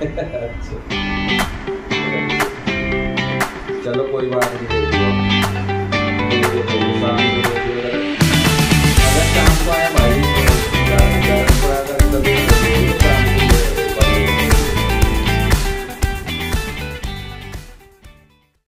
अच्छा। चलो कोई बात नहीं।